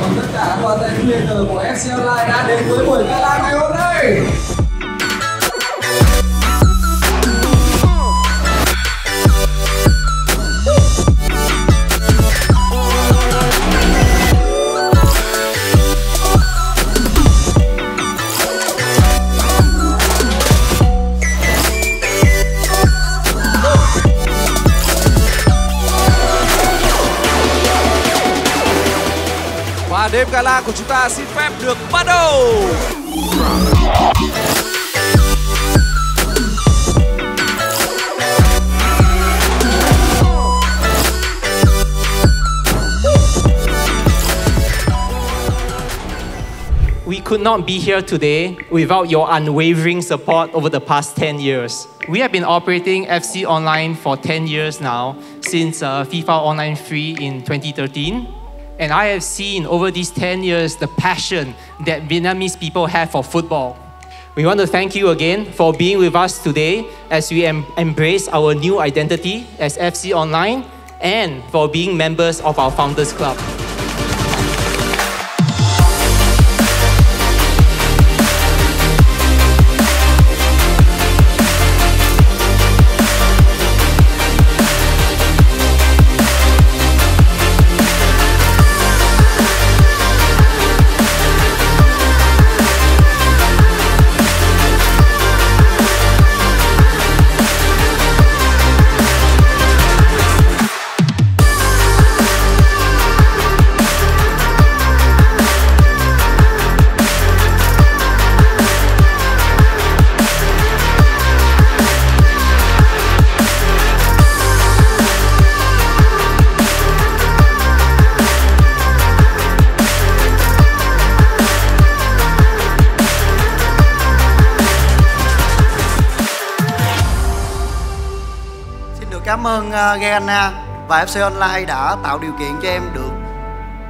mừng tất cả các bạn tay player của FC Online đã đến với buổi gala ngày hôm nay. Và đêm gala của chúng ta xin phép được bắt đầu. We could not be here today without your unwavering support over the past 10 years. We have been operating FC Online for 10 years now, since uh, FIFA Online Free in 2013. And I have seen over these 10 years the passion that Vietnamese people have for football. We want to thank you again for being with us today as we em- embrace our new identity as FC Online and for being members of our Founders Club. Cảm ơn uh, Gana và FC Online đã tạo điều kiện cho em được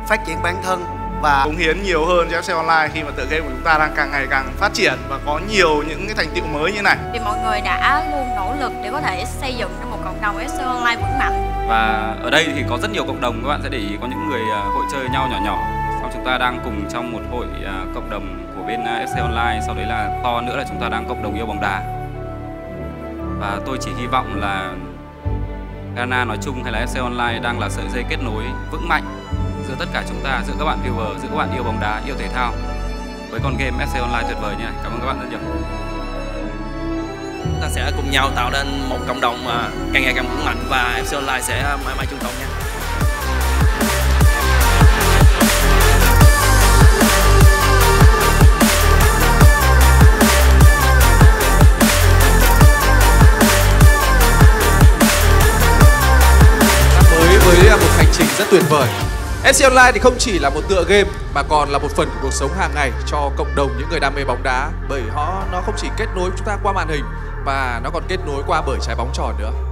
phát triển bản thân và cống hiến nhiều hơn cho FC Online khi mà tựa game của chúng ta đang càng ngày càng phát triển và có nhiều những cái thành tựu mới như này. vì mọi người đã luôn nỗ lực để có thể xây dựng ra một cộng đồng FC Online vững mạnh. và ở đây thì có rất nhiều cộng đồng các bạn sẽ để ý có những người à, hội chơi nhau nhỏ nhỏ sau chúng ta đang cùng trong một hội à, cộng đồng của bên FC Online sau đấy là to nữa là chúng ta đang cộng đồng yêu bóng đá và tôi chỉ hy vọng là Ghana nói chung hay là FC Online đang là sợi dây kết nối vững mạnh giữa tất cả chúng ta, giữa các bạn viewer, giữa các bạn yêu bóng đá, yêu thể thao. Với con game FC Online tuyệt vời nha. Cảm ơn các bạn rất nhiều. Chúng ta sẽ cùng nhau tạo nên một cộng đồng mà càng ngày càng vững mạnh và FC Online sẽ mãi mãi chung cộng nha. Rất tuyệt vời. FC Online thì không chỉ là một tựa game, mà còn là một phần của cuộc sống hàng ngày cho cộng đồng những người đam mê bóng đá bởi họ, nó không chỉ kết nối chúng ta qua màn hình và nó còn kết nối qua bởi trái bóng tròn nữa.